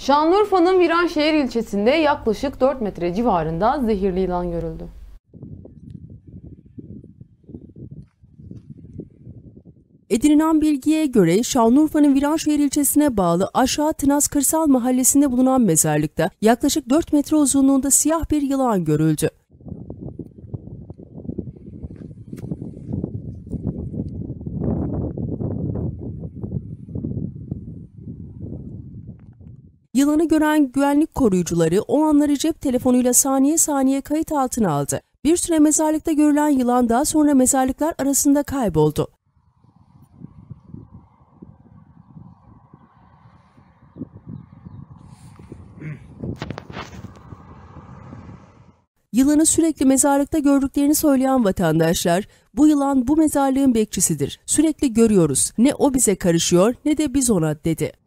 Şanlıurfa'nın Viranşehir ilçesinde yaklaşık 4 metre civarında zehirli yılan görüldü. Edinilen bilgiye göre Şanlıurfa'nın Viranşehir ilçesine bağlı Aşağı Tınas Kırsal Mahallesi'nde bulunan mezarlıkta yaklaşık 4 metre uzunluğunda siyah bir yılan görüldü. Yılanı gören güvenlik koruyucuları o anları cep telefonuyla saniye saniye kayıt altına aldı. Bir süre mezarlıkta görülen yılan daha sonra mezarlıklar arasında kayboldu. Yılanı sürekli mezarlıkta gördüklerini söyleyen vatandaşlar, bu yılan bu mezarlığın bekçisidir. Sürekli görüyoruz. Ne o bize karışıyor ne de biz ona dedi.